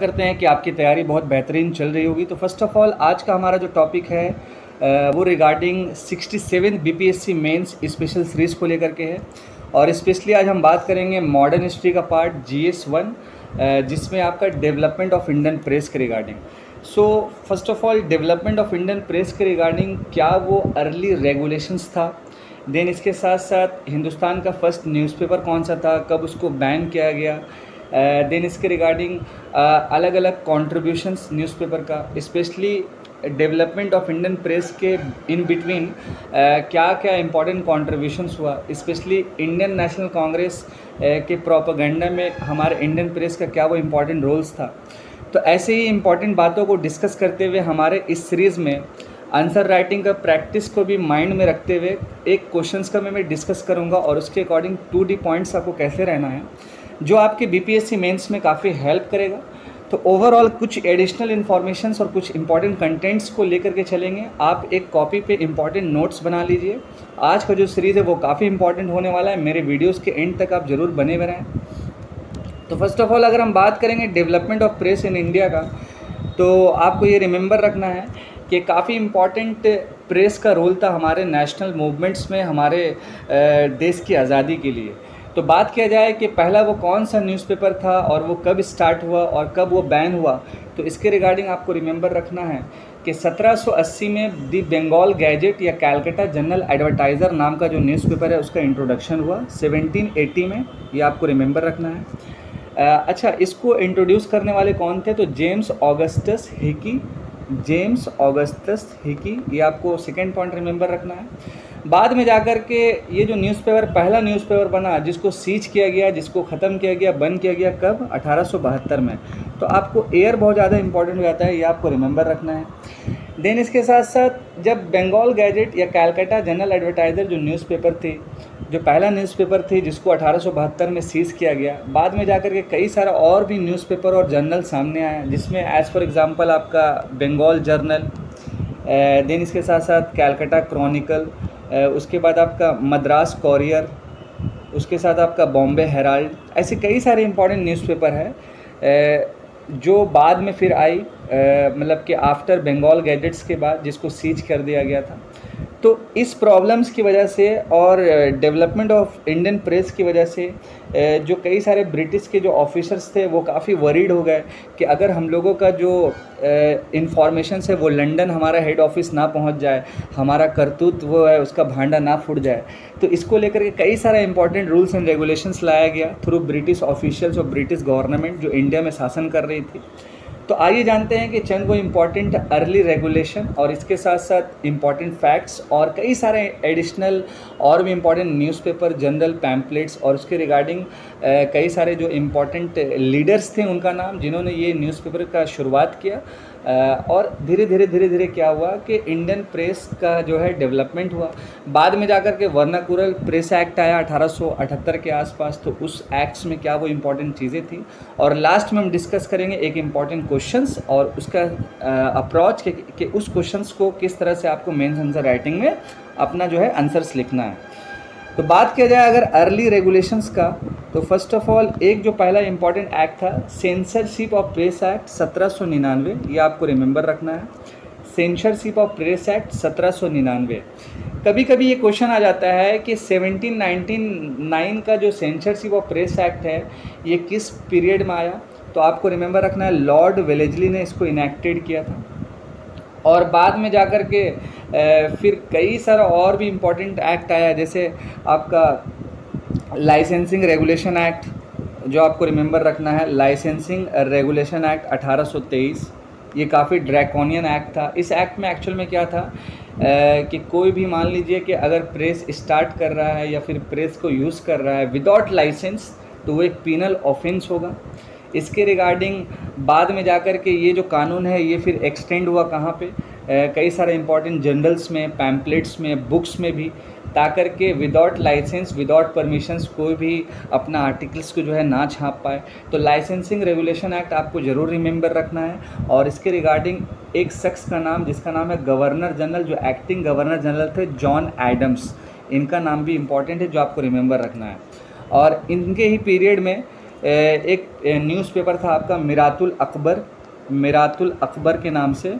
करते हैं कि आपकी तैयारी बहुत बेहतरीन चल रही होगी। तो फ़र्स्ट ऑफ़ ऑल आज का हमारा जो टॉपिक है वो regarding sixty seven B P S C mains special series को लेकर के है। और स्पेशली आज हम बात करेंगे मॉडर्न हिस्ट्री का पार्ट जी एस वन जिसमें आपका डेवलपमेंट ऑफ़ इंडियन प्रेस के regarding so first of all development of Indian press के रिगार्डिंग क्या वो अर्ली रेगुलेशंस था? देन इसके साथ साथ हिंदुस्तान का फ़र्स्ट न्यूज़पेपर कौन सा था? कब उसको बैन किया गया? देन इसके रिगार्डिंग अलग अलग कॉन्ट्रीब्यूशंस न्यूज़पेपर का specially development of Indian press के इन बिटवीन क्या क्या इंपॉर्टेंट कॉन्ट्रीब्यूशंस हुआ? स्पेशली इंडियन नेशनल कांग्रेस के प्रोपागेंडा में हमारे इंडियन प्रेस का क्या वो इंपॉर्टेंट रोल्स था? तो ऐसे ही इंपॉर्टेंट बातों को डिस्कस करते हुए हमारे इस सीरीज़ में आंसर राइटिंग का प्रैक्टिस को भी माइंड में रखते हुए एक क्वेश्चंस का मैं मैं डिस्कस करूँगा और उसके अकॉर्डिंग टू डी पॉइंट्स आपको कैसे रहना है। जो आपके बी पी मेंस में काफ़ी हेल्प करेगा। तो ओवरऑल कुछ एडिशनल इन्फॉर्मेशन और कुछ इंपॉर्टेंट कंटेंट्स को लेकर के चलेंगे। आप एक कॉपी पे इंपॉर्टेंट नोट्स बना लीजिए। आज का जो सीरीज़ है, वो काफ़ी इंपॉर्टेंट होने वाला है। मेरे वीडियोस के एंड तक आप ज़रूर बने रहें। तो फ़र्स्ट ऑफ़ ऑल अगर हम बात करेंगे development of press in India का तो आपको ये रिमेंबर रखना है कि काफ़ी इंपॉर्टेंट प्रेस का रोल था हमारे नेशनल मूवमेंट्स में, हमारे देश की आज़ादी के लिए। तो बात किया जाए कि पहला वो कौन सा न्यूज़पेपर था और वो कब स्टार्ट हुआ और कब वो बैन हुआ तो इसके रिगार्डिंग आपको रिमेंबर रखना है कि 1780 में दी बंगाल गैजेट या कैलकटा जनरल एडवर्टाइज़र नाम का जो न्यूज़पेपर है, उसका इंट्रोडक्शन हुआ। 1780 में ये आपको रिमेंबर रखना है। अच्छा इसको इंट्रोड्यूस करने वाले कौन थे? तो James Augustus Hicky James Augustus Hicky ये आपको सेकेंड पॉइंट रिमेंबर रखना है। बाद में जाकर के ये जो न्यूज़पेपर पहला न्यूज़पेपर बना, जिसको सीज किया गया, जिसको ख़त्म किया गया, बंद किया गया, कब? अठारह सौ बहत्तर में। तो आपको एयर बहुत ज़्यादा इंपॉर्टेंट हो जाता है, ये आपको रिमेंबर रखना है। देन इसके साथ साथ जब बंगाल गैजेट या कैलकाटा जनरल एडवर्टाइज़र जो न्यूज़पेपर थी, जो पहला न्यूज़पेपर थी, जिसको अठारह सौ बहत्तर में सीज़ किया गया, बाद में जाकर के कई सारा और भी न्यूज़पेपर और जर्नल सामने आया जिसमें एज़ फॉर एग्ज़ाम्पल आपका बंगाल जर्नल देन इसके साथ साथ कैलकाटा क्रॉनिकल उसके बाद आपका मद्रास कॉरियर, उसके साथ आपका बॉम्बे हेराल्ड, ऐसे कई सारे इंपॉर्टेंट न्यूज़पेपर हैं। जो बाद में फिर आई मतलब कि आफ्टर बंगाल गैजेट्स के बाद जिसको सीज कर दिया गया था। तो इस प्रॉब्लम्स की वजह से और डेवलपमेंट ऑफ़ इंडियन प्रेस की वजह से जो कई सारे ब्रिटिश के जो ऑफिसर्स थे, वो काफ़ी वरीड हो गए कि अगर हम लोगों का जो इंफॉर्मेशन है, वो लंदन हमारा हेड ऑफ़िस ना पहुँच जाए, हमारा करतूत वो है, उसका भांडा ना फूट जाए तो इसको लेकर के कई सारे इंपॉर्टेंट रूल्स एंड रेगुलेशंस लाया गया थ्रू ब्रिटिश ऑफिशियल्स और ब्रिटिश गवर्नमेंट जो इंडिया में शासन कर रही थी। तो आइए जानते हैं कि चंद वो इंपॉर्टेंट अर्ली रेगुलेशन और इसके साथ साथ इंपॉर्टेंट फैक्ट्स और कई सारे एडिशनल और भी इंपॉर्टेंट न्यूज़पेपर जनरल पैम्पलेट्स और उसके रिगार्डिंग कई सारे जो इंपॉर्टेंट लीडर्स थे उनका नाम जिन्होंने ये न्यूज़पेपर का शुरुआत किया। और धीरे धीरे धीरे धीरे क्या हुआ कि इंडियन प्रेस का जो है डेवलपमेंट हुआ। बाद में जाकर के वर्नाकुरल प्रेस एक्ट आया 1878 के आसपास तो उस एक्ट्स में क्या वो इम्पोर्टेंट चीज़ें थी। और लास्ट में हम डिस्कस करेंगे एक इंपॉर्टेंट क्वेश्चंस और उसका अप्रोच कि, कि उस क्वेश्चंस को किस तरह से आपको मेन्स आंसर राइटिंग में अपना जो है आंसर्स लिखना है। तो बात किया जाए अगर अर्ली रेगुलेशंस का तो फ़र्स्ट ऑफ़ ऑल एक जो पहला इंपॉर्टेंट एक्ट था सेंसरशिप ऑफ़ प्रेस एक्ट सत्रह सौ निन्यानवे, ये आपको रिमेंबर रखना है। सेंसरशिप ऑफ़ प्रेस एक्ट सत्रह कभी कभी ये क्वेश्चन आ जाता है कि 1799 का जो सेंसरशिप ऑफ़ प्रेस एक्ट है, ये किस पीरियड में आया? तो आपको रिमेंबर रखना है लॉर्ड वेलेजली ने इसको इनेक्टेड किया था। और बाद में जाकर के फिर कई सारा और भी इम्पोर्टेंट एक्ट आया जैसे आपका लाइसेंसिंग रेगुलेशन एक्ट जो आपको रिमेंबर रखना है लाइसेंसिंग रेगुलेशन एक्ट 1823 ये काफ़ी ड्रैकोनियन एक्ट था। इस एक्ट में एक्चुअल में क्या था? आ, कि कोई भी मान लीजिए कि अगर प्रेस स्टार्ट कर रहा है या फिर प्रेस को यूज़ कर रहा है विदाउट लाइसेंस तो वो एक पीनल ऑफेंस होगा। इसके रिगार्डिंग बाद में जाकर के ये जो कानून है, ये फिर एक्सटेंड हुआ कहाँ पे? कई सारे इंपॉर्टेंट जर्नल्स में पैम्पलेट्स में बुक्स में भी, ताकर के विदाउट लाइसेंस विदाउट परमिशंस कोई भी अपना आर्टिकल्स को जो है ना छाप पाए। तो लाइसेंसिंग रेगुलेशन एक्ट आपको ज़रूर रिमेंबर रखना है। और इसके रिगार्डिंग एक शख्स का नाम, जिसका नाम है गवर्नर जनरल, जो एक्टिंग गवर्नर जनरल थे, जॉन एडम्स। इनका नाम भी इंपॉर्टेंट है, जो आपको रिमेंबर रखना है। और इनके ही पीरियड में एक न्यूज़पेपर था आपका, मिरातुल अकबर मिरातुल अकबर के नाम से।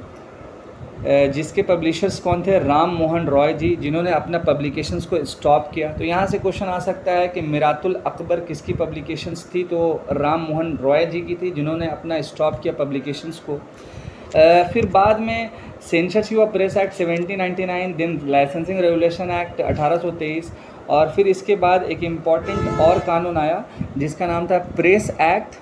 जिसके पब्लिशर्स कौन थे? राम मोहन रॉय जी, जिन्होंने अपना पब्लिकेशंस को स्टॉप किया। तो यहाँ से क्वेश्चन आ सकता है कि मिरातुल अकबर किसकी पब्लिकेशंस थी? तो राम मोहन रॉय जी की थी, जिन्होंने अपना स्टॉप किया पब्लिकेशंस को। फिर बाद में सेंसरशिप हुआ press act 1799 then licensing regulation act 1823 और फिर इसके बाद एक इंपॉर्टेंट और कानून आया, जिसका नाम था प्रेस एक्ट।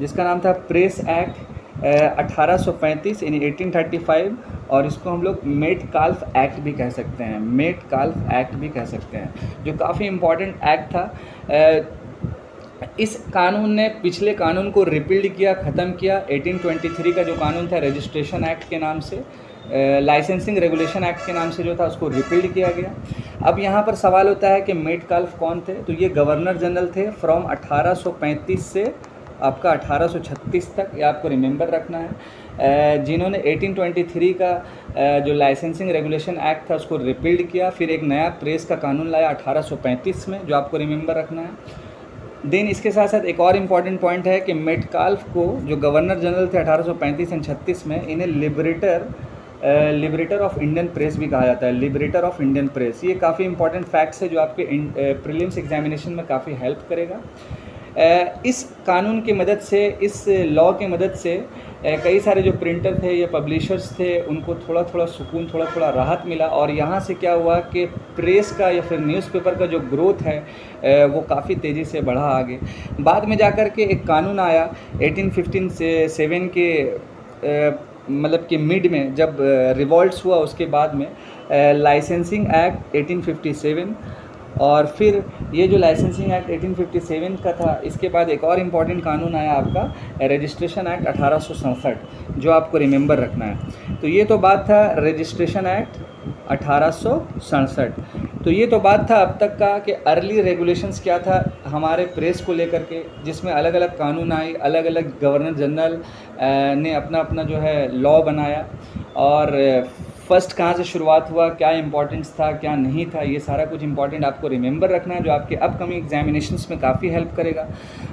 जिसका नाम था प्रेस एक्ट 1835 यानी 1835 और इसको हम लोग मेट काल्फ एक्ट भी कह सकते हैं। मेट काल्फ एक्ट भी कह सकते हैं, जो काफ़ी इंपॉर्टेंट एक्ट था। इस कानून ने पिछले कानून को रिपील्ड किया, ख़त्म किया 1823 का जो कानून था रजिस्ट्रेशन एक्ट के नाम से। लाइसेंसिंग रेगुलेशन एक्ट के नाम से जो था, उसको रिपील्ड किया गया। अब यहाँ पर सवाल होता है कि मेट काल्फ कौन थे? तो ये गवर्नर जनरल थे फ्रॉम 1835 से आपका 1836 तक, ये आपको रिमेंबर रखना है। जिन्होंने 1823 का जो लाइसेंसिंग रेगुलेशन एक्ट था, उसको रिपील्ड किया। फिर एक नया प्रेस का कानून लाया 1835 में, जो आपको रिमेंबर रखना है। देन इसके साथ साथ एक और इंपॉर्टेंट पॉइंट है कि मेटकाल्फ को जो गवर्नर जनरल थे 1835 एंड 36 में, इन्हें liberator liberator of Indian press भी कहा जाता है। लिबरेटर ऑफ़ इंडियन प्रेस ये काफ़ी इंपॉर्टेंट फैक्ट्स है जो आपके प्रीलिम्स एग्जामिनेशन में काफ़ी हेल्प करेगा। इस कानून की मदद से, इस लॉ की मदद से कई सारे जो प्रिंटर थे, या पब्लिशर्स थे, उनको थोड़ा थोड़ा सुकून थोड़ा थोड़ा राहत मिला और यहाँ से क्या हुआ कि प्रेस का या फिर न्यूज़पेपर का जो ग्रोथ है वो काफ़ी तेज़ी से बढ़ा आगे। बाद में जाकर के एक कानून आया 1815 से सेवन के मतलब कि मिड में जब रिवॉल्ट हुआ उसके बाद में लाइसेंसिंग एक्ट 1857 और फिर ये जो लाइसेंसिंग एक्ट 1857 का था, इसके बाद एक और इंपॉर्टेंट कानून आया आपका रजिस्ट्रेशन एक्ट अठारह सौ सड़सठ, जो आपको रिमेंबर रखना है। तो ये तो बात था रजिस्ट्रेशन एक्ट अठारह सौ सड़सठ। तो ये तो बात था अब तक का कि अर्ली रेगुलेशंस क्या था हमारे प्रेस को लेकर के, जिसमें अलग अलग कानून आए अलग अलग गवर्नर जनरल ने अपना अपना जो है लॉ बनाया। और फ़र्स्ट कहाँ से शुरुआत हुआ, क्या इंपॉर्टेंस था, क्या नहीं था, ये सारा कुछ इंपॉर्टेंट आपको रिमेंबर रखना है, जो आपके अपकमिंग एग्जामिनेशंस में काफ़ी हेल्प करेगा।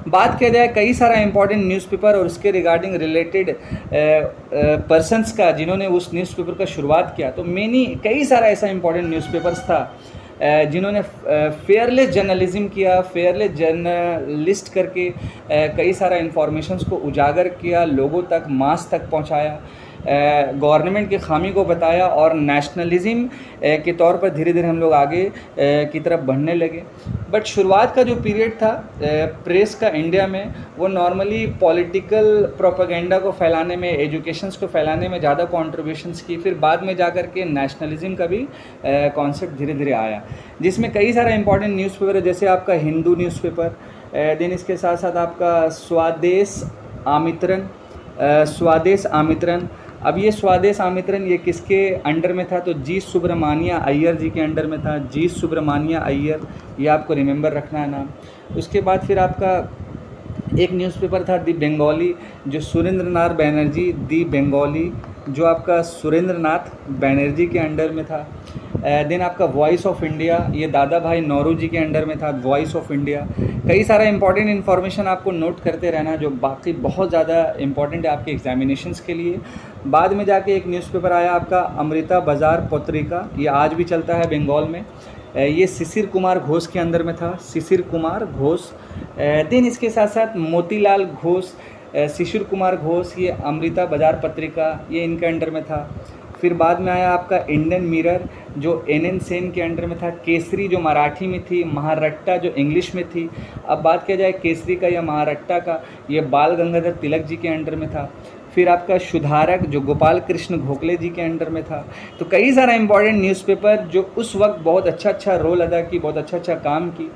बात किया जाए, कई सारा इंपॉर्टेंट न्यूज़पेपर और उसके रिगार्डिंग रिलेटेड पर्सनस का, जिन्होंने उस न्यूज़पेपर का शुरुआत किया तो मैनी कई सारा ऐसा इंपॉर्टेंट न्यूज़पेपर्स था जिन्होंने फेयरलेस जर्नलिज्म किया फेयरलेस जर्नलिस्ट करके कई सारा इंफॉर्मेशंस को उजागर किया, लोगों तक मास तक पहुँचाया। गवर्नमेंट की खामी को बताया और नेशनलिज्म के तौर पर धीरे धीरे हम लोग आगे की तरफ़ बढ़ने लगे। बट शुरुआत का जो पीरियड था प्रेस का इंडिया में, वो नॉर्मली पॉलिटिकल प्रोपागेंडा को फैलाने में एजुकेशंस को फैलाने में ज़्यादा कॉन्ट्रीब्यूशंस की, फिर बाद में जा कर के नेशनलिज्म का भी कॉन्सेप्ट धीरे धीरे आया। जिसमें कई सारा इंपॉर्टेंट न्यूज़पेपर है, जैसे आपका हिंदू न्यूज़पेपर देन इसके साथ साथ आपका स्वादेश आमित्रन स्वादेश आमित्रन अब ये स्वादेश आमित्रण ये किसके अंडर में था? तो जी सुब्रमानिया अय्यर जी के अंडर में था। जी सुब्रमानिया अय्यर, ये आपको रिमेंबर रखना है नाम। उसके बाद फिर आपका एक न्यूज़पेपर था, दी बंगाली, जो सुरेंद्र नाथ बैनर्जी, दी बंगाली जो आपका सुरेंद्र नाथ बैनर्जी के अंडर में था देन आपका वॉइस ऑफ़ इंडिया ये दादा भाई नौरू जी के अंडर में था वॉइस ऑफ़ इंडिया कई सारा इंपॉर्टेंट इन्फॉर्मेशन आपको नोट करते रहना, जो बाकी बहुत ज़्यादा इंपॉर्टेंट है आपके एग्जामिनेशंस के लिए। बाद में जाके एक न्यूज़पेपर आया आपका अमृता बाज़ार पत्रिका, ये आज भी चलता है बंगाल में। ये शिशिर कुमार घोष के अंदर में था शिशिर कुमार घोष। देन इसके साथ साथ मोतीलाल घोष। शिशिर कुमार घोष, ये अमृता बाज़ार पत्रिका, ये इनके अंडर में था। फिर बाद में आया आपका इंडियन मिरर, जो एन एन सेन के अंडर में था, केसरी जो मराठी में थी, महारट्टा जो इंग्लिश में थी। अब बात किया जाए केसरी का या महारट्टा का, ये बाल गंगाधर तिलक जी के अंडर में था। फिर आपका सुधारक जो गोपाल कृष्ण घोकले जी के अंडर में था। तो कई सारा इंपॉर्टेंट न्यूज़पेपर जो उस वक्त बहुत अच्छा अच्छा रोल अदा की, बहुत अच्छा अच्छा काम की।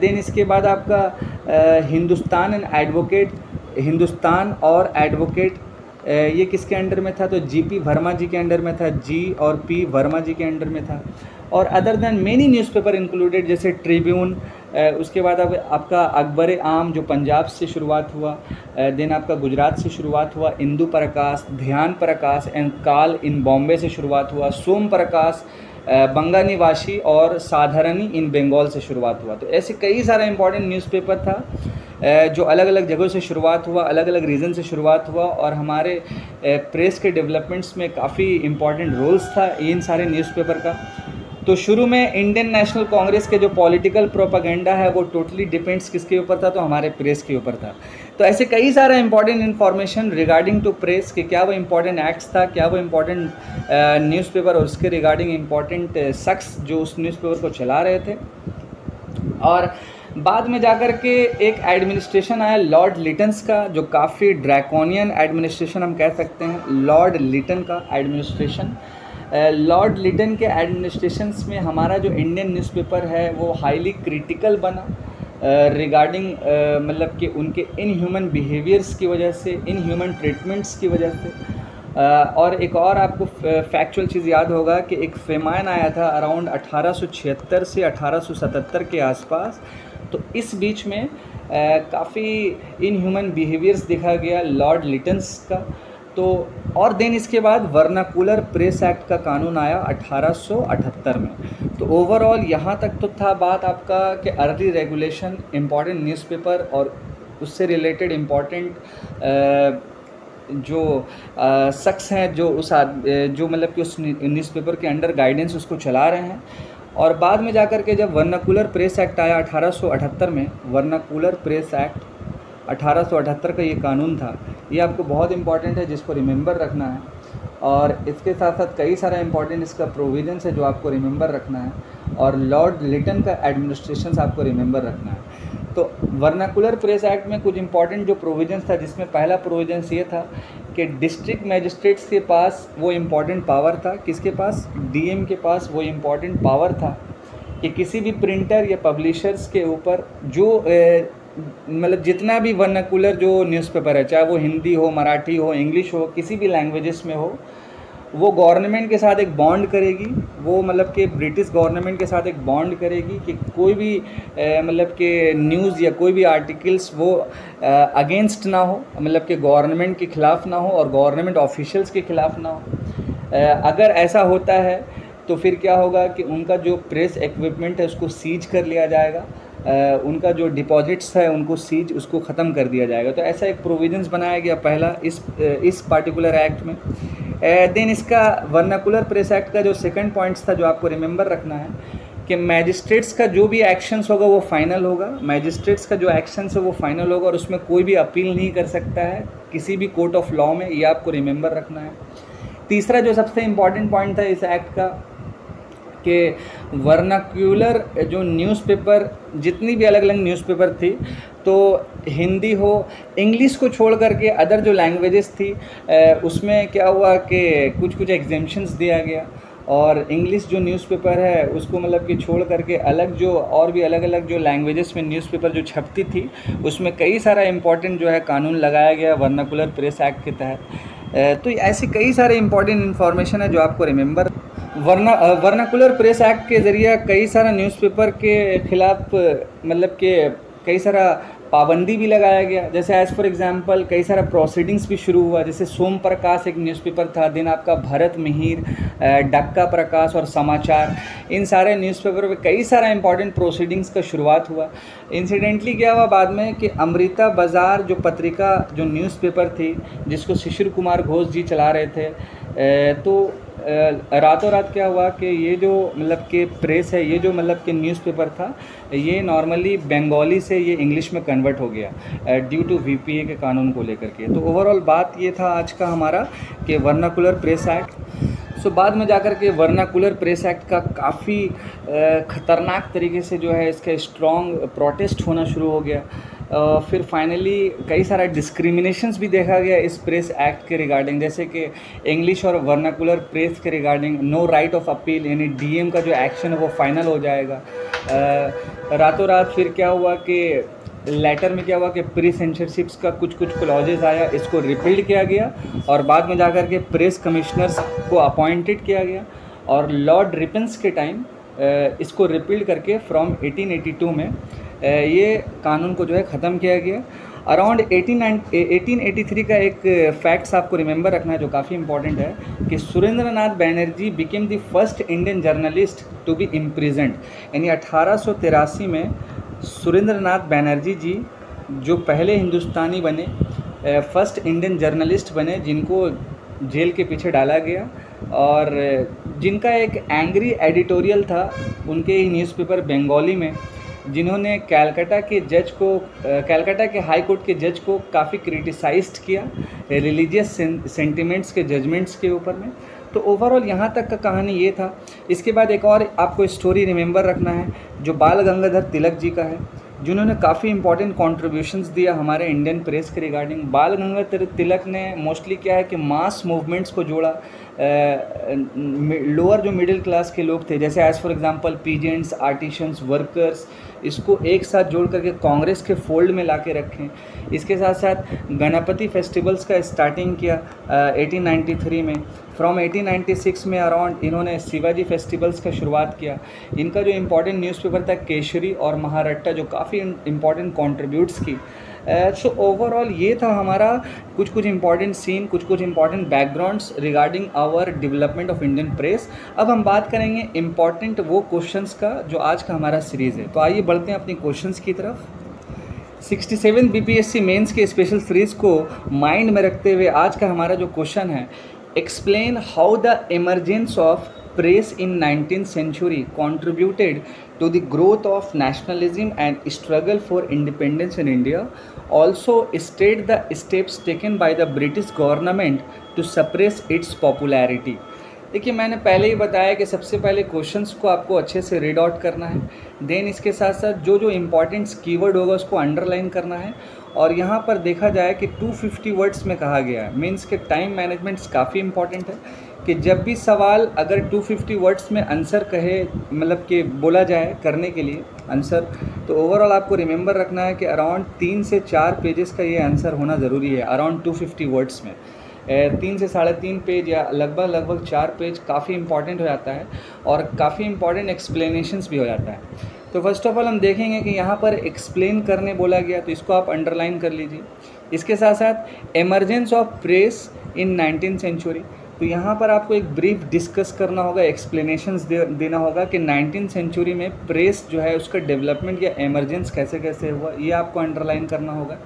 देन इसके बाद आपका हिंदुस्तान एंड एडवोकेट हिंदुस्तान और एडवोकेट ये किसके अंडर में था? तो जी पी वर्मा जी के अंडर में था जी और पी वर्मा जी के अंडर में था। और other than many newspaper included जैसे ट्रिब्यून उसके बाद अब आपका अकबर आम, जो पंजाब से शुरुआत हुआ देन आपका गुजरात से शुरुआत हुआ, इंदू प्रकाश ध्यान प्रकाश एंड काल इन बॉम्बे से शुरुआत हुआ, सोम प्रकाश बंगा निवासी और साधारणी इन बंगाल से शुरुआत हुआ। तो ऐसे कई सारा इंपॉर्टेंट न्यूज़पेपर था। जो अलग अलग जगहों से शुरुआत हुआ अलग अलग रीज़न से शुरुआत हुआ और हमारे प्रेस के डेवलपमेंट्स में काफ़ी इंपॉर्टेंट रोल्स था इन सारे न्यूज़पेपर का। तो शुरू में इंडियन नेशनल कांग्रेस के जो पॉलिटिकल प्रोपागेंडा है, वो टोटली डिपेंड्स किसके ऊपर था? तो हमारे प्रेस के ऊपर था। तो ऐसे कई सारा important information regarding to press कि क्या वो इंपॉर्टेंट एक्ट्स था, क्या वो इंपॉर्टेंट न्यूज़पेपर और उसके रिगार्डिंग इंपॉर्टेंट शख्स जो उस न्यूज़पेपर को चला रहे थे। और बाद में जाकर के एक एडमिनिस्ट्रेशन आया लॉर्ड लिटन्स का जो काफ़ी ड्रैकोनियन एडमिनिस्ट्रेशन हम कह सकते हैं लॉर्ड लिटन का एडमिनिस्ट्रेशन लॉर्ड लिटन के एडमिनिस्ट्रेशन में हमारा जो इंडियन न्यूज़पेपर है वो हाईली क्रिटिकल बना। रिगार्डिंग मतलब कि उनके इन ह्यूमन बिहेवियर्स की वजह से इन ह्यूमन ट्रीटमेंट्स की वजह से। uh, और एक और आपको फैक्चुअल चीज़ याद होगा कि एक फेमाइन आया था अराउंड 1876 से 1877 के आसपास। तो इस बीच में काफ़ी इन ह्यूमन बिहेवियर्स देखा गया लॉर्ड लिटन्स का। तो और देन इसके बाद वर्नाकुलर प्रेस एक्ट का कानून आया 1878 में। तो ओवरऑल यहाँ तक तो था बात आपका कि अर्ली रेगुलेशन इंपॉर्टेंट न्यूज़पेपर और उससे रिलेटेड इंपॉर्टेंट जो शख्स हैं जो उस जो मतलब कि उस न्यूज़पेपर के अंडर गाइडेंस उसको चला रहे हैं। और बाद में जाकर के जब वर्नाकुलर प्रेस एक्ट आया 1878 में, वर्नाकुलर प्रेस एक्ट 1878 का ये कानून था, ये आपको बहुत इंपॉर्टेंट है, जिसको रिमेंबर रखना है। और इसके साथ साथ कई सारा इंपॉर्टेंट इसका प्रोविजंस है जो आपको रिमेंबर रखना है। और लॉर्ड लिटन का एडमिनिस्ट्रेशन आपको रिमेंबर रखना है। तो वर्नाकुलर प्रेस एक्ट में कुछ इंपॉर्टेंट जो प्रोविजंस था, जिसमें पहला प्रोविजंस ये था कि डिस्ट्रिक्ट मैजिस्ट्रेट्स के पास वो इंपॉर्टेंट पावर था। किसके पास? डीएम के पास वो इंपॉर्टेंट पावर था कि किसी भी प्रिंटर या पब्लिशर्स के ऊपर जो मतलब जितना भी वर्नाकुलर जो न्यूज़पेपर है, चाहे वो हिंदी हो, मराठी हो इंग्लिश हो, किसी भी लैंग्वेजेस में हो वो गवर्नमेंट के साथ एक बॉन्ड करेगी, वो मतलब कि ब्रिटिश गवर्नमेंट के साथ एक बॉन्ड करेगी कि कोई भी मतलब कि न्यूज़ या कोई भी आर्टिकल्स वो अगेंस्ट ना हो मतलब कि गवर्नमेंट के ख़िलाफ़ ना हो और गवर्नमेंट ऑफिशियल्स के ख़िलाफ़ ना हो। अगर ऐसा होता है तो फिर क्या होगा कि उनका जो प्रेस इक्विपमेंट है उसको सीज कर लिया जाएगा उनका जो डिपॉजिट्स है उनको सीज उसको ख़त्म कर दिया जाएगा। तो ऐसा एक प्रोविजंस बनाया गया पहला इस इस पार्टिकुलर एक्ट में। देन इसका वर्नाकुलर प्रेस एक्ट का जो सेकंड पॉइंट्स था जो आपको रिमेंबर रखना है, कि मैजिस्ट्रेट्स का जो भी एक्शंस होगा वो फाइनल होगा। मैजिस्ट्रेट्स का जो एक्शंस है वो फाइनल होगा और उसमें कोई भी अपील नहीं कर सकता है। किसी भी कोर्ट ऑफ़ लॉ में ये आपको रिमेंबर रखना है। तीसरा जो सबसे इंपॉर्टेंट पॉइंट था इस एक्ट का कि वर्नाक्यूलर जो न्यूज़पेपर, जितनी भी अलग अलग न्यूज़पेपर थी तो हिंदी हो, इंग्लिश को छोड़ करके अदर जो लैंग्वेजेस थी उसमें क्या हुआ कि कुछ कुछ एग्जामेशंस दिया गया और इंग्लिश जो न्यूज़पेपर है, उसको मतलब कि छोड़ करके अलग जो और भी अलग अलग जो लैंग्वेजेस में न्यूज़पेपर जो छपती थी, उसमें कई सारा इंपॉर्टेंट जो है कानून लगाया गया वर्नाकुलर प्रेस एक्ट के तहत। तो ऐसी कई सारे इंपॉर्टेंट इन्फॉर्मेशन है जो आपको रिमेंबर वर्ना वर्नाकुलर प्रेस एक्ट के ज़रिए कई सारा न्यूज़पेपर के ख़िलाफ़ मतलब के कई सारा पाबंदी भी लगाया गया। जैसे एज़ फॉर एग्जांपल कई सारा प्रोसीडिंग्स भी शुरू हुआ। जैसे सोम प्रकाश एक न्यूज़पेपर था, दिन आपका भरत मिहिर डक्का प्रकाश और समाचार। इन सारे न्यूज़पेपर पे कई सारा इंपॉर्टेंट प्रोसीडिंग्स का शुरुआत हुआ। इंसिडेंटली क्या हुआ बाद में कि अमृता बाज़ार जो पत्रिका, जो न्यूज़पेपर थी, जिसको शिशिर कुमार घोष जी चला रहे थे तो रातों रात क्या हुआ कि ये जो मतलब कि प्रेस है, ये जो मतलब कि न्यूज़पेपर था, ये नॉर्मली बंगाली से ये इंग्लिश में कन्वर्ट हो गया ड्यू टू वीपीए के कानून को लेकर के। तो ओवरऑल बात ये था आज का हमारा कि वर्नाकुलर प्रेस एक्ट सो बाद में जाकर के वर्नाकुलर प्रेस एक्ट का काफ़ी ख़तरनाक तरीके से जो है इसका स्ट्रॉन्ग प्रोटेस्ट होना शुरू हो गया। फिर फाइनली कई सारा डिस्क्रिमिनेशंस भी देखा गया इस प्रेस एक्ट के रिगार्डिंग जैसे कि इंग्लिश और वर्नाकुलर प्रेस के regarding no right of appeal यानी डीएम का जो एक्शन है वो फाइनल हो जाएगा। रातों रात फिर क्या हुआ कि लेटर में क्या हुआ कि प्री सेंसरशिप्स का कुछ कुछ क्लॉजेज आया, इसको रिपील्ड किया गया और बाद में जाकर के प्रेस कमिश्नर्स को अपॉइंटेड किया गया और लॉर्ड रिपन्स के टाइम इसको रिपील्ड करके फ्रॉम 1882 में ये कानून को जो है ख़त्म किया गया। अराउंड 1883 का एक फैक्ट्स आपको रिमेंबर रखना है जो काफ़ी इंपॉर्टेंट है कि Surendra Nath Banerjee became the first Indian journalist to be imprisoned यानी अठारह सौ तिरासी में सुरेंद्र नाथ बैनर्जी जी, जो पहले हिंदुस्तानी बने फ़र्स्ट इंडियन जर्नलिस्ट बने, जिनको जेल के पीछे डाला गया और जिनका एक एंग्री एडिटोरियल था, उनके ही न्यूज़पेपर बंगाली में। जिन्होंने कैलकाटा के जज को कैलकाटा के हाई कोर्ट के जज को काफ़ी क्रिटिसाइज्ड किया रिलीजियस सेंटिमेंट्स के जजमेंट्स के ऊपर में। तो ओवरऑल यहाँ तक का कहानी ये था। इसके बाद एक और आपको स्टोरी रिमेंबर रखना है, जो बाल गंगाधर तिलक जी का है। जिन्होंने काफ़ी इंपॉर्टेंट कॉन्ट्रीब्यूशंस दिया हमारे इंडियन प्रेस के रिगार्डिंग बाल गंगाधर तिलक ने मोस्टली क्या है कि मास मूवमेंट्स को जोड़ा लोअर जो मिडिल क्लास के लोग थे, जैसे as for example peasants artisans workers इसको एक साथ जोड़ करके कांग्रेस के फोल्ड में ला के रखें। इसके साथ साथ गणपति फेस्टिवल्स का स्टार्टिंग किया एटीन में। फ्रॉम 1896 में अराउंड इन्होंने शिवाजी फेस्टिवल्स का शुरुआत किया। इनका जो इम्पोर्टेंट न्यूज़पेपर था केशरी और महारट्टा जो काफ़ी इम्पोर्टेंट कॉन्ट्रीब्यूट्स की। सो uh, ओवरऑल ये था हमारा कुछ कुछ इंपॉर्टेंट सीन कुछ कुछ important backgrounds regarding our development of Indian press अब हम बात करेंगे इंपॉर्टेंट वो क्वेश्चंस का जो आज का हमारा सीरीज़ है। तो आइए बढ़ते हैं अपनी क्वेश्चंस की तरफ़। 67 बीपीएससी मेंस के स्पेशल सीरीज़ को माइंड में रखते हुए आज का हमारा जो क्वेश्चन है explain how the emergence of press in nineteen century contributed to the growth of nationalism and struggle for independence in India also state the steps taken by the British government to suppress its popularity देखिए, मैंने पहले ही बताया कि सबसे पहले questions को आपको अच्छे से रीड आउट करना है। देन इसके साथ साथ जो जो इंपॉर्टेंट कीवर्ड होगा उसको अंडरलाइन करना है। और यहाँ पर देखा जाए कि 250 वर्ड्स में कहा गया है। मीन्स के टाइम मैनेजमेंट्स काफ़ी इंपॉर्टेंट है कि जब भी सवाल अगर 250 वर्ड्स में आंसर कहे मतलब कि बोला जाए करने के लिए आंसर तो ओवरऑल आपको रिमेंबर रखना है कि अराउंड तीन से चार पेजेस का ये आंसर होना ज़रूरी है अराउंड 250 वर्ड्स में। तीन से साढ़े तीन पेज या लगभग लगभग चार पेज काफ़ी इंपॉर्टेंट हो जाता है और काफ़ी इंपॉर्टेंट एक्सप्लेनेशंस भी हो जाता है। तो फ़र्स्ट ऑफ़ ऑल हम देखेंगे कि यहाँ पर एक्सप्लेन करने बोला गया तो इसको आप अंडरलाइन कर लीजिए। इसके साथ साथ emergence of press in nineteen century तो यहाँ पर आपको एक ब्रीफ डिस्कस करना होगा एक्सप्लेनेशंस दे, देना होगा कि नाइनटीन सेंचुरी में प्रेस जो है उसका डेवलपमेंट या एमरजेंस कैसे कैसे हुआ ये आपको अंडरलाइन करना होगा।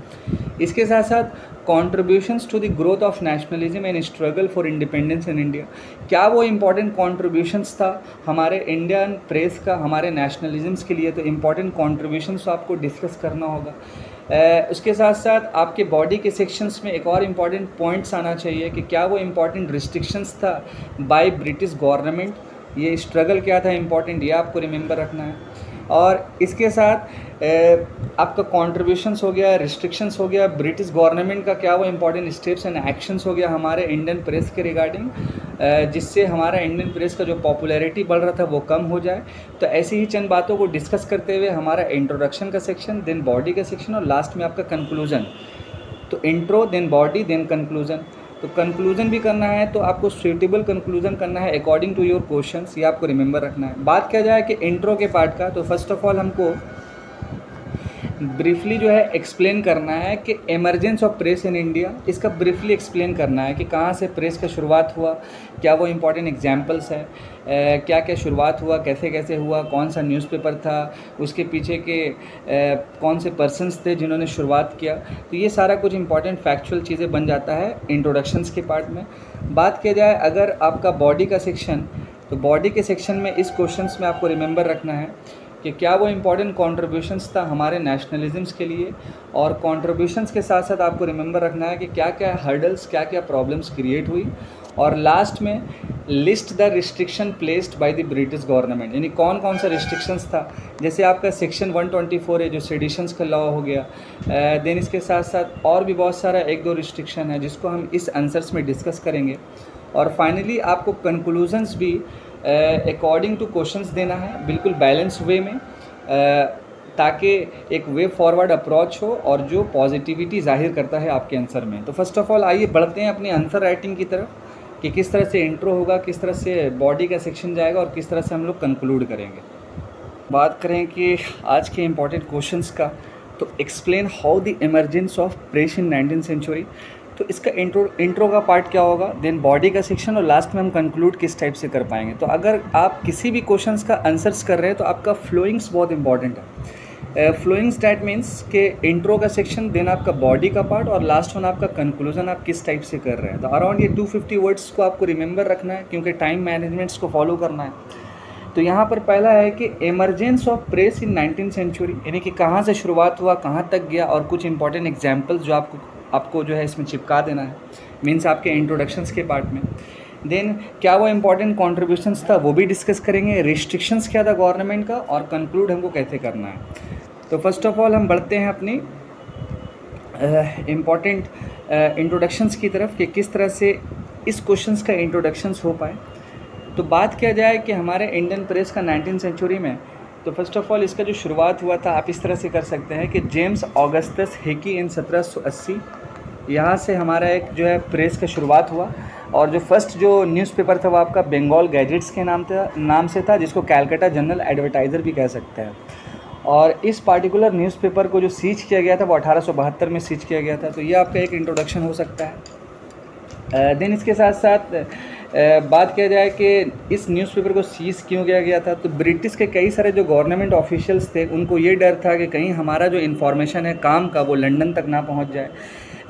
इसके साथ साथ contributions to the growth of nationalism and struggle for independence in India क्या वो इंपॉर्टेंट कॉन्ट्रीब्यूशंस था हमारे इंडियन प्रेस का, हमारे नेशनलिज्म्स के लिए? तो इंपॉर्टेंट कॉन्ट्रीब्यूशंस तो आपको डिस्कस करना होगा। उसके साथ साथ आपके बॉडी के सेक्शंस में एक और इंपॉर्टेंट पॉइंट्स आना चाहिए कि क्या वो इंपॉर्टेंट रिस्ट्रिक्शंस था बाय ब्रिटिश गवर्नमेंट ये स्ट्रगल क्या था इंपॉर्टेंट ये आपको रिमेंबर रखना है। और इसके साथ आपका कॉन्ट्रीब्यूशंस हो गया रिस्ट्रिक्शंस हो गया ब्रिटिश गवर्नमेंट का क्या वो इम्पोर्टेंट स्टेप्स एंड एक्शंस हो गया हमारे इंडियन प्रेस के रिगार्डिंग जिससे हमारा इंडियन प्रेस का जो पॉपुलैरिटी बढ़ रहा था वो कम हो जाए। तो ऐसी ही चंद बातों को डिस्कस करते हुए हमारा इंट्रोडक्शन का सेक्शन देन बॉडी का सेक्शन और लास्ट में आपका कंक्लूजन तो intro then body then conclusion तो कंक्लूजन भी करना है तो आपको सुटेबल कंक्लूजन करना है अकॉर्डिंग टू योर क्वेश्चन ये आपको रिमेंबर रखना है। बात किया जाए कि इंट्रो के पार्ट का तो फ़र्स्ट ऑफ़ ऑल हमको ब्रीफली जो है एक्सप्लेन करना है कि emergence of press in India इसका ब्रीफली एक्सप्लेन करना है कि कहाँ से प्रेस का शुरुआत हुआ क्या वो इम्पोर्टेंट एग्जाम्पल्स है क्या क्या शुरुआत हुआ कैसे कैसे हुआ कौन सा न्यूज़पेपर था उसके पीछे के ए, कौन से पर्सनस थे जिन्होंने शुरुआत किया। तो ये सारा कुछ इंपॉर्टेंट फैक्चुअल चीज़ें बन जाता है इंट्रोडक्शंस के पार्ट में। बात किया जाए अगर आपका बॉडी का सेक्शन तो बॉडी के सेक्शन में इस क्वेश्चन में आपको रिमेंबर रखना है। कि क्या वो इंपॉर्टेंट कॉन्ट्रीब्यूशंस था हमारे नेशनलिज्म्स के लिए और कॉन्ट्रीब्यूशंस के साथ साथ आपको रिमेंबर रखना है कि क्या क्या हर्डल्स क्या क्या प्रॉब्लम्स क्रिएट हुई और लास्ट में list the restriction placed by the British government यानी कौन कौन सा रिस्ट्रिक्शंस था? जैसे आपका सेक्शन 124 है, जो सेडिशंस का लॉ हो गया देन इसके साथ साथ और भी बहुत सारा एक दो रिस्ट्रिक्शन है जिसको हम इस आंसर्स में डिस्कस करेंगे। और फाइनली आपको कंक्लूजन्स भी अकॉर्डिंग टू क्वेश्चंस देना है, बिल्कुल बैलेंस वे में ताकि एक वे फॉरवर्ड अप्रोच हो और जो पॉजिटिविटी ज़ाहिर करता है आपके आंसर में। तो फ़र्स्ट ऑफ़ ऑल आइए बढ़ते हैं अपनी आंसर राइटिंग की तरफ़, कि किस तरह से इंट्रो होगा, किस तरह से बॉडी का सेक्शन जाएगा और किस तरह से हम लोग कंक्लूड करेंगे। बात करें कि आज के इंपॉर्टेंट क्वेश्चंस का तो explain how the emergence of press in nineteen century तो इसका इंट्रो इंट्रो का पार्ट क्या होगा? देन बॉडी का सेक्शन और लास्ट में हम कंक्लूड किस टाइप से कर पाएँगे? तो अगर आप किसी भी क्वेश्चन का आंसर्स कर रहे हैं तो आपका फ्लोइंग्स बहुत इंपॉर्टेंट है। फ्लोइंग्स डैट मीन्स के इंट्रो का सेक्शन देन आपका बॉडी का पार्ट और लास्ट वन आपका कंक्लूजन आप किस टाइप से कर रहे हैं। तो अराउंड ये 250 वर्ड्स को आपको रिमेंबर रखना है, क्योंकि टाइम मैनेजमेंट्स को फॉलो करना है। तो यहाँ पर पहला है कि emergence of press in nineteen century यानी कि कहाँ से शुरुआत हुआ, कहाँ तक गया, और कुछ इंपॉर्टेंट एग्जाम्पल्स जो आपको आपको जो है इसमें चिपका देना है। मीन्स आपके इंट्रोडक्शंस के पार्ट में। देन क्या वो इम्पोर्टेंट कॉन्ट्रीब्यूशंस था वो भी डिस्कस करेंगे। रिस्ट्रिक्शंस क्या था गवर्नमेंट का और कंक्लूड हमको कैसे करना है। तो फ़र्स्ट ऑफ़ ऑल हम बढ़ते हैं अपनी इंपॉर्टेंट इंट्रोडक्शंस की तरफ़ कि किस तरह से इस क्वेश्चंस का इंट्रोडक्शंस हो पाए। तो बात किया जाए कि हमारे इंडियन प्रेस का नाइनटीन सेंचुरी में तो फ़र्स्ट ऑफ़ ऑल इसका जो शुरुआत हुआ था, आप इस तरह से कर सकते हैं कि जेम्स ऑगस्टस हेकी इन 1780 यहाँ से हमारा एक जो है प्रेस का शुरुआत हुआ और जो फ़र्स्ट जो न्यूज़पेपर था वो आपका बंगाल गैजेट्स के नाम था, नाम से था, जिसको कैलकाटा जनरल एडवर्टाइज़र भी कह सकते हैं। और इस पार्टिकुलर न्यूज़पेपर को जो सीज किया गया था, वो अठारह सौ बहत्तर में सीज किया गया था। तो ये आपका एक इंट्रोडक्शन हो सकता है। देन इसके साथ साथ बात किया जाए कि इस न्यूज़पेपर को सीज क्यों किया गया था? तो ब्रिटिश के कई सारे जो गवर्नमेंट ऑफिशियल्स थे, उनको ये डर था कि कहीं हमारा जो इन्फॉर्मेशन है, काम का वो लंदन तक ना पहुँच जाए।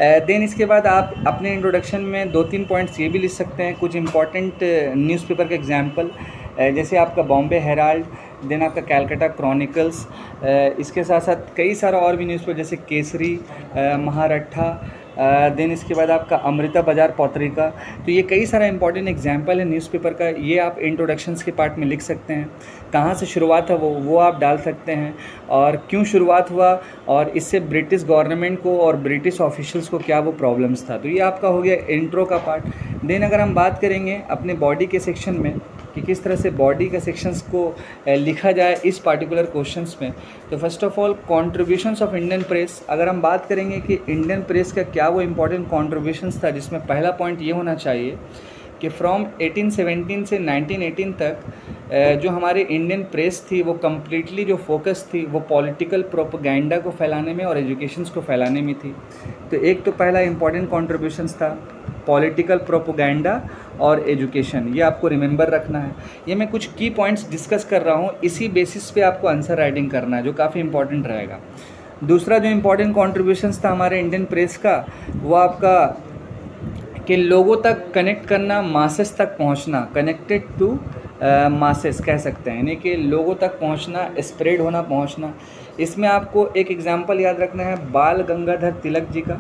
देन इसके बाद आप अपने इंट्रोडक्शन में दो तीन पॉइंट्स ये भी लिख सकते हैं, कुछ इंपॉर्टेंट न्यूज़पेपर के एग्ज़ाम्पल जैसे आपका बॉम्बे हेराल्ड देन आपका कैलकाटा क्रॉनिकल्स इसके साथ साथ कई सारा और भी न्यूज़पेपर जैसे केसरी महारठा देन इसके बाद आपका अमृता बाज़ार पत्रिका तो ये कई सारा इंपॉर्टेंट एग्ज़ाम्पल है न्यूज़पेपर का। ये आप इंट्रोडक्शंस के पार्ट में लिख सकते हैं। कहाँ से शुरुआत है वो वो आप डाल सकते हैं। और क्यों शुरुआत हुआ? और इससे ब्रिटिश गवर्नमेंट को और ब्रिटिश ऑफिशियल्स को क्या वो प्रॉब्लम्स था? तो ये आपका हो गया इंट्रो का पार्ट देन अगर हम बात करेंगे अपने बॉडी के सेक्शन में कि किस तरह से बॉडी का सेक्शंस को लिखा जाए इस पार्टिकुलर क्वेश्चंस में। तो first of all contributions of Indian press अगर हम बात करेंगे कि इंडियन प्रेस का क्या वो इम्पोर्टेंट कॉन्ट्रीब्यूशंस था, जिसमें पहला पॉइंट ये होना चाहिए कि फ्रॉम 1817 से 1918 तक जो हमारे इंडियन प्रेस थी, वो कम्प्लीटली जो फोकस थी, वो पॉलिटिकल प्रोपोगेंडा को फैलाने में और एजुकेशन को फैलाने में थी। तो एक तो पहला इंपॉर्टेंट कॉन्ट्रीब्यूशंस था। पॉलिटिकल प्रोपोगेंडा और एजुकेशन ये आपको रिमेंबर रखना है। ये मैं कुछ की पॉइंट्स डिस्कस कर रहा हूँ, इसी बेसिस पे आपको आंसर राइटिंग करना है, जो काफ़ी इंपॉर्टेंट रहेगा। दूसरा जो इम्पोर्टेंट कॉन्ट्रीब्यूशंस था हमारे इंडियन प्रेस का, वो आपका कि लोगों तक कनेक्ट करना मासेस तक पहुँचना कनेक्टेड टू मासेस कह सकते हैं। यानी कि लोगों तक पहुँचना स्प्रेड होना, पहुँचना। इसमें आपको एक एग्ज़ाम्पल याद रखना है, बाल गंगाधर तिलक जी का।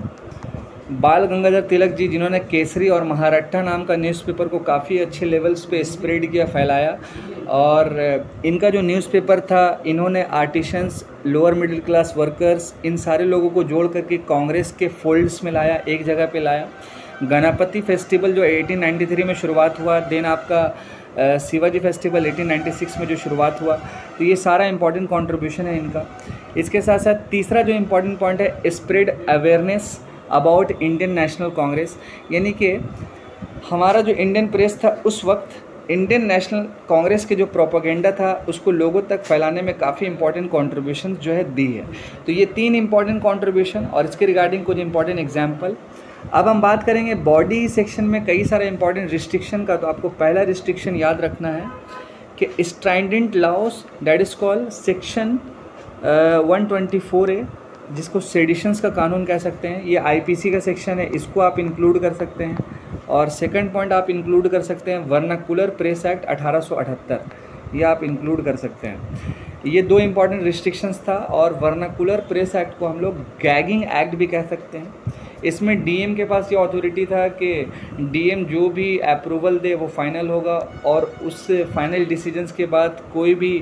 बाल गंगाधर तिलक जी, जिन्होंने केसरी और महाराष्ट्र नाम का न्यूज़पेपर को काफ़ी अच्छे लेवल्स पे स्प्रेड किया, फैलाया। और इनका जो न्यूज़पेपर था, इन्होंने artisans lower middle class workers इन सारे लोगों को जोड़ करके कांग्रेस के फोल्ड्स में लाया, एक जगह पे लाया। गणपति फेस्टिवल जो 1893 में शुरुआत हुआ देन आपका शिवाजी फेस्टिवल 1896 में जो शुरुआत हुआ तो ये सारा इंपॉर्टेंट कॉन्ट्रीब्यूशन है इनका। इसके साथ साथ तीसरा जो इम्पोर्टेंट पॉइंट है spread awareness about Indian National Congress यानी कि हमारा जो इंडियन प्रेस था उस वक्त इंडियन नेशनल कांग्रेस के जो प्रोपोगेंडा था, उसको लोगों तक फैलाने में काफ़ी इंपॉर्टेंट कॉन्ट्रीब्यूशन जो है दी है। तो ये तीन इंपॉर्टेंट कॉन्ट्रीब्यूशन और इसके रिगार्डिंग कुछ इंपॉर्टेंट एग्ज़ाम्पल अब हम बात करेंगे बॉडी सेक्शन में कई सारे इंपॉर्टेंट रिस्ट्रिक्शन का तो आपको पहला रिस्ट्रिक्शन याद रखना है कि strident laws that is called section one twenty four A जिसको सेडिशंस का कानून कह सकते हैं, ये आईपीसी का सेक्शन है, इसको आप इंक्लूड कर सकते हैं। और सेकंड पॉइंट आप इंक्लूड कर सकते हैं वर्नाकुलर प्रेस एक्ट अठारह सौ अठहत्तर। ये आप इंक्लूड कर सकते हैं। ये दो इंपॉर्टेंट रिस्ट्रिक्शंस था, और वर्नाकुलर प्रेस एक्ट को हम लोग गैगिंग एक्ट भी कह सकते हैं। इसमें डीएम के पास ये अथॉरिटी था कि डीएम जो भी अप्रूवल दे, वो फाइनल होगा और उस फाइनल डिसीजंस के बाद कोई भी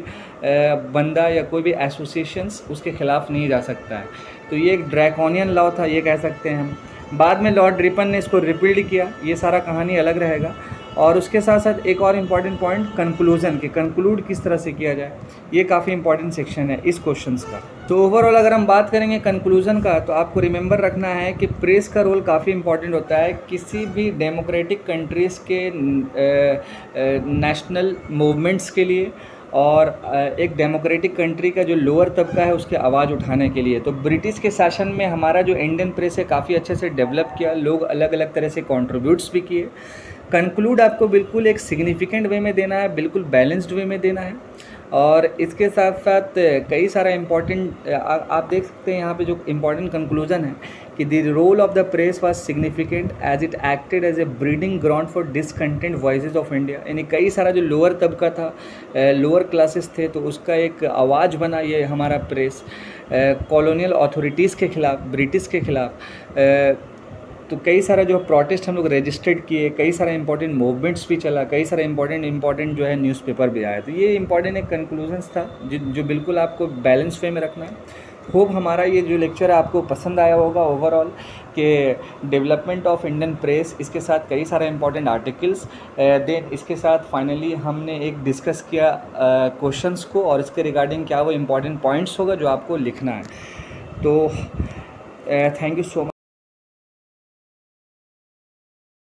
बंदा या कोई भी एसोसिएशंस उसके ख़िलाफ़ नहीं जा सकता है। तो ये एक ड्रैकोनियन लॉ था, ये कह सकते हैं हम। बाद में लॉर्ड रिपन ने इसको रिपील्ड किया। ये सारा कहानी अलग रहेगा। और उसके साथ साथ एक और इंपॉर्टेंट पॉइंट कंक्लूजन के कंक्लूड किस तरह से किया जाए, ये काफ़ी इंपॉर्टेंट सेक्शन है इस क्वेश्चन का। तो ओवरऑल अगर हम बात करेंगे कंक्लूजन का तो आपको रिमेंबर रखना है कि प्रेस का रोल काफ़ी इंपॉर्टेंट होता है। किसी भी डेमोक्रेटिक कंट्रीज़ के नेशनल मूवमेंट्स के लिए और एक डेमोक्रेटिक कंट्री का जो लोअर तबका है उसके आवाज़ उठाने के लिए। तो ब्रिटिश के शासन में हमारा जो इंडियन प्रेस है काफ़ी अच्छे से डेवलप किया, लोग अलग अलग तरह से कॉन्ट्रीब्यूट्स भी किए। कंक्लूड आपको बिल्कुल एक सिग्निफिकेंट वे में देना है, बिल्कुल बैलेंस्ड वे में देना है। और इसके साथ साथ कई सारा इंपॉर्टेंट आप देख सकते हैं यहाँ पे जो इंपॉर्टेंट कंक्लूजन है कि the role of the press was significant as it acted as a breeding ground for discontent voice of India यानी कई सारा जो लोअर तबका था लोअर क्लासेस थे तो उसका एक आवाज़ बना ये हमारा प्रेस कॉलोनियल अथॉरिटीज़ के ख़िलाफ़ ब्रिटिश के ख़िलाफ़ तो कई सारा जो प्रोटेस्ट हम लोग रजिस्टर्ड किए, कई सारा इंपॉर्टेंट मूवमेंट्स भी चला, कई सारा इंपॉर्टेंट इंपॉर्टेंट जो है न्यूज़पेपर भी आया। तो ये इंपॉर्टेंट एक कंक्लूजन्स था जो जो बिल्कुल आपको बैलेंस वे में रखना है। होप हमारा ये जो लेक्चर है आपको पसंद आया होगा ओवरऑल के डेवलपमेंट ऑफ़ इंडियन प्रेस इसके साथ कई सारे इंपॉर्टेंट आर्टिकल्स देन इसके साथ फाइनली हमने एक डिस्कस किया क्वेश्चंस को और इसके रिगार्डिंग क्या वो इंपॉर्टेंट पॉइंट्स होगा जो आपको लिखना है। तो थैंक यू सो मच